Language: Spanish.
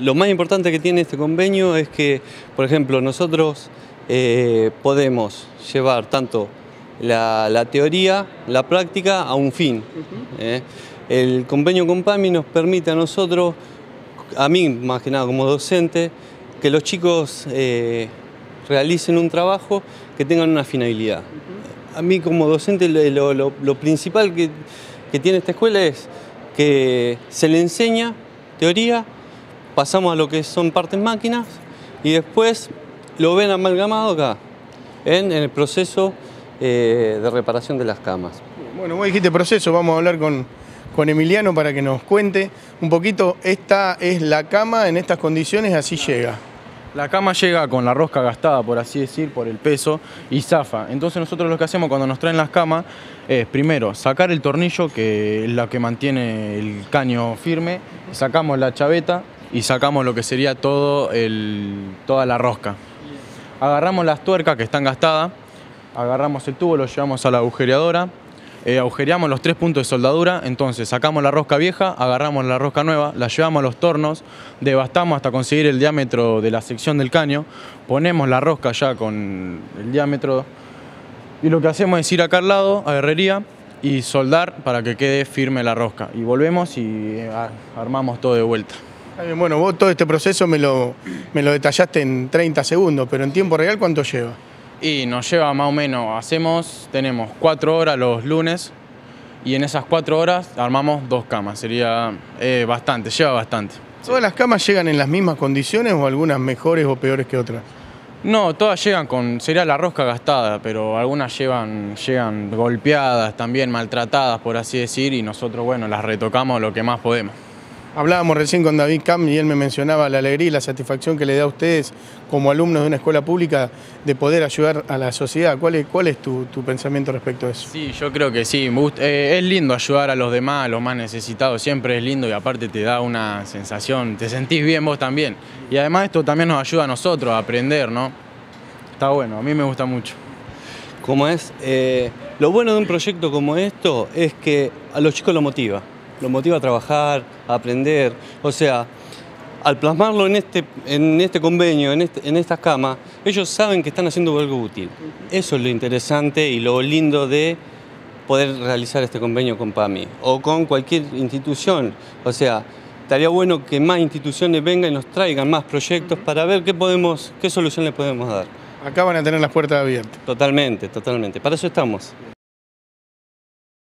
lo más importante que tiene este convenio es que, por ejemplo, nosotros eh, podemos llevar tanto la, teoría, la práctica a un fin. ¿eh? El convenio con PAMI nos permite a nosotros, a mí más que nada como docente, que los chicos eh, realicen un trabajo que tengan una finalidad. A mí como docente lo, principal que, que tiene esta escuela es que se le enseña teoría, pasamos a lo que son partes máquinas y después lo ven amalgamado acá, en, el proceso eh, de reparación de las camas. Bueno, vos dijiste proceso, vamos a hablar con, con Emiliano para que nos cuente un poquito, esta es la cama en estas condiciones, así llega. La cama llega con la rosca gastada, por así decir, por el peso y zafa. Entonces nosotros lo que hacemos cuando nos traen las camas es primero sacar el tornillo, que es la que mantiene el caño firme, sacamos la chaveta y sacamos lo que sería todo toda la rosca. Agarramos las tuercas que están gastadas, agarramos el tubo, lo llevamos a la agujereadora, eh, agujereamos los tres puntos de soldadura, entonces sacamos la rosca vieja, agarramos la rosca nueva, la llevamos a los tornos, devastamos hasta conseguir el diámetro de la sección del caño, ponemos la rosca ya con el diámetro y lo que hacemos es ir acá al lado, a herrería, y soldar para que quede firme la rosca. Y volvemos y eh, armamos todo de vuelta. Bueno, vos todo este proceso me lo, me lo detallaste en 30 segundos, pero en tiempo real, ¿cuánto lleva? Y nos lleva más o menos, hacemos, tenemos cuatro horas los lunes y en esas cuatro horas armamos dos camas, sería eh, bastante, lleva bastante. ¿Todas las camas llegan en las mismas condiciones o algunas mejores o peores que otras? No, todas llegan con, sería la rosca gastada, pero algunas llevan, llegan golpeadas, también maltratadas, por así decir, y nosotros, bueno, las retocamos lo que más podemos. Hablábamos recién con David Cam y él me mencionaba la alegría y la satisfacción que le da a ustedes como alumnos de una escuela pública de poder ayudar a la sociedad. ¿Cuál es, cuál es tu, pensamiento respecto a eso? Sí, yo creo que sí. Eh, es lindo ayudar a los demás, a los más necesitados. Siempre es lindo y aparte te da una sensación, te sentís bien vos también. Y además esto también nos ayuda a nosotros a aprender, ¿no? Está bueno, a mí me gusta mucho. ¿Cómo es? Eh, lo bueno de un proyecto como esto es que a los chicos lo motiva lo motiva a trabajar, a aprender. O sea, al plasmarlo en este, en este convenio, en, este, en estas camas, ellos saben que están haciendo algo útil. Eso es lo interesante y lo lindo de poder realizar este convenio con PAMI o con cualquier institución. O sea, estaría bueno que más instituciones vengan y nos traigan más proyectos para ver qué, podemos, qué solución les podemos dar. Acá van a tener las puertas abiertas. Totalmente, totalmente. Para eso estamos.